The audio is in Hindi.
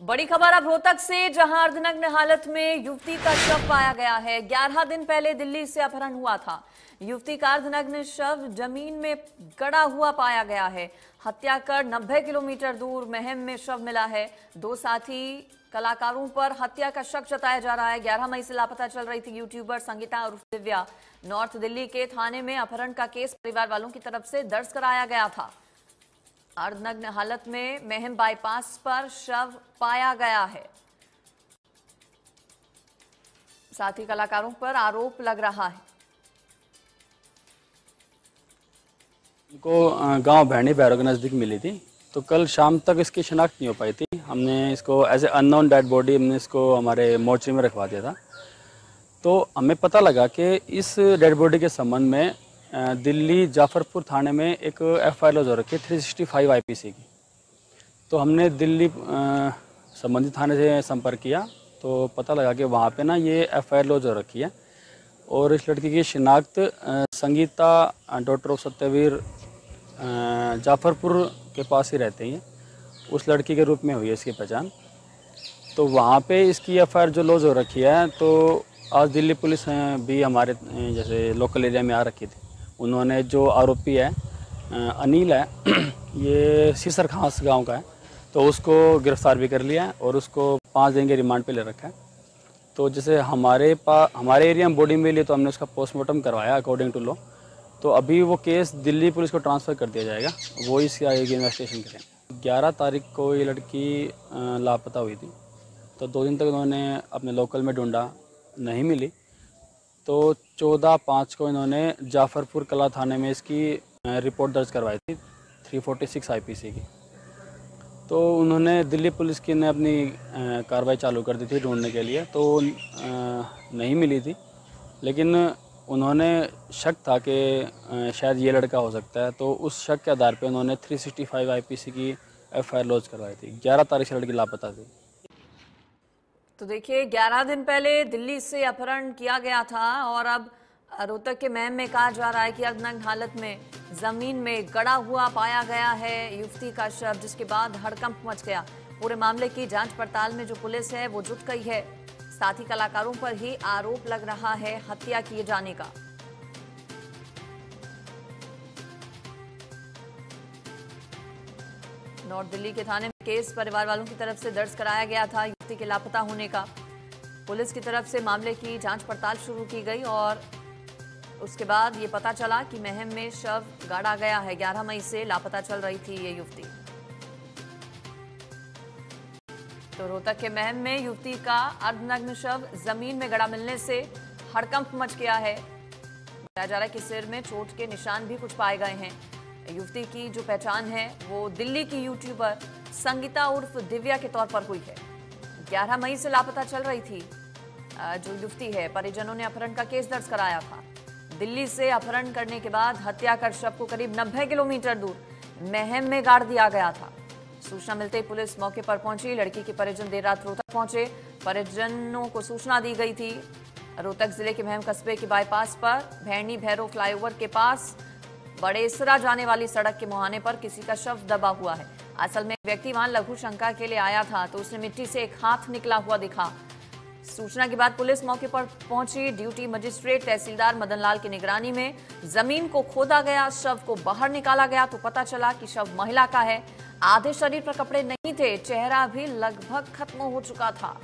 बड़ी खबर अब रोहतक से, जहाँ अर्धनग्न हालत में युवती का शव पाया गया है। 11 दिन पहले दिल्ली से अपहरण हुआ था। युवती का अर्धनग्न शव ज़मीन में गड़ा हुआ पाया गया है। हत्या कर 90 किलोमीटर दूर महम में शव मिला है। दो साथी कलाकारों पर हत्या का शक जताया जा रहा है। 11 मई से लापता चल रही थी यूट्यूबर संगीता और दिव्या। नॉर्थ दिल्ली के थाने में अपहरण का केस परिवार वालों की तरफ़ से दर्ज कराया गया था। अर्धनग्न हालत में महम बाईपास पर शव पाया गया है। साथ ही कलाकारों पर आरोप लग रहा है। इनको गाँव भैणी भैरव के नज़दीक मिली थी। तो कल शाम तक इसकी शिनाख्त नहीं हो पाई थी। हमने इसको as a unknown dead body हमने इसको हमारे मोर्चरी में रखवा दिया था। तो हमें पता लगा कि इस डेड बॉडी के संबंध में दिल्ली जाफरपुर थाने में एक एफ़ आई हो रखी है three sixty five I P C की। तो हमने दिल्ली संबंधित थाने से संपर्क किया तो पता लगा कि वहाँ पे ना ये एफ़ आई हो रखी है। और इस लड़की की शिनाख्त संगीता डॉक्टर ऑफ़ सत्यवीर जाफरपुर के पास ही रहते हैं। उस लड़की के रूप में हुई है इसकी पहचान। तो वहाँ पे इसकी एफआईआर जो लॉज हो रखी है तो आज दिल्ली पुलिस भी हमारे जैसे लोकल एरिया में आ रखी थी। उन्होंने जो आरोपी है अनिल है, ये सीसर खास गाँव का है तो उसको गिरफ़्तार भी कर लिया है और उसको पाँच दिन के रिमांड पे ले रखा है। तो जैसे हमारे पास हमारे एरिया में बॉडी मिली तो हमने उसका पोस्टमार्टम करवाया अकॉर्डिंग टू लॉ तो अभी वो केस दिल्ली पुलिस को ट्रांसफ़र कर दिया जाएगा, वो इसकी की इन्वेस्टिगेशन करें ग्यारह तारीख को ये लड़की लापता हुई थी तो दो दिन तक उन्होंने अपने लोकल में ढूंढा, नहीं मिली। तो चौदह पाँच को इन्होंने जाफरपुर कला थाने में इसकी रिपोर्ट दर्ज करवाई थी three forty six I P C की। तो उन्होंने दिल्ली पुलिस की ने अपनी कार्रवाई चालू कर दी थी ढूँढने के लिए तो नहीं मिली थी। लेकिन उन्होंने शक था कि शायद ये लड़का हो सकता है तो उस शक के आधार पे उन्होंने 365 आईपीसी की एफ़ आई लॉन्च करवाई थी। 11 तारीख से लड़की लापता थी। तो देखिए 11 दिन पहले दिल्ली से अपहरण किया गया था और अब रोहतक के महम में कहा जा रहा है कि अर्धनग्न हालत में ज़मीन में गड़ा हुआ पाया गया है युवती का शव, जिसके बाद हड़कंप मच गया। पूरे मामले की जाँच पड़ताल में जो पुलिस है, वो जुट गई है। साथ ही कलाकारों पर ही आरोप लग रहा है हत्या किए जाने का। नॉर्थ दिल्ली के थाने में केस परिवार वालों की तरफ़ से दर्ज कराया गया था युवती के लापता होने का। पुलिस की तरफ़ से मामले की जाँच पड़ताल शुरू की गई और उसके बाद ये पता चला कि महम में शव गाड़ा गया है। 11 मई से लापता चल रही थी ये युवती। तो रोहतक के महम में युवती का अर्धनग्न शव ज़मीन में गड़ा मिलने से हड़कंप मच गया है। बताया जा रहा है कि सिर में चोट के निशान भी कुछ पाए गए हैं। युवती की जो पहचान है, वो दिल्ली की यूट्यूबर संगीता उर्फ़ दिव्या के तौर पर हुई है। 11 मई से लापता चल रही थी जो युवती है। परिजनों ने अपहरण का केस दर्ज कराया था। दिल्ली से अपहरण करने के बाद हत्या कर शव को करीब 90 किलोमीटर दूर महम में गाड़ दिया गया था। सूचना मिलते ही पुलिस मौके पर पहुँची। लड़की के परिजन देर रात रोहतक पहुँचे। परिजनों को सूचना दी गई थी। रोहतक ज़िले के महम कस्बे के बाईपास पर भैणी भैरो फ्लाईओवर के पास बड़ेसरा जाने वाली सड़क के मुहाने पर किसी का शव दबा हुआ है। असल में व्यक्ति वहाँ लघु शंका के लिए आया था तो उसने मिट्टी से एक हाथ निकला हुआ दिखा। सूचना के बाद पुलिस मौके पर पहुँची। ड्यूटी मजिस्ट्रेट तहसीलदार मदनलाल की निगरानी में ज़मीन को खोदा गया, शव को बाहर निकाला गया तो पता चला कि शव महिला का है। आधे शरीर पर कपड़े नहीं थे, चेहरा भी लगभग खत्म हो चुका था।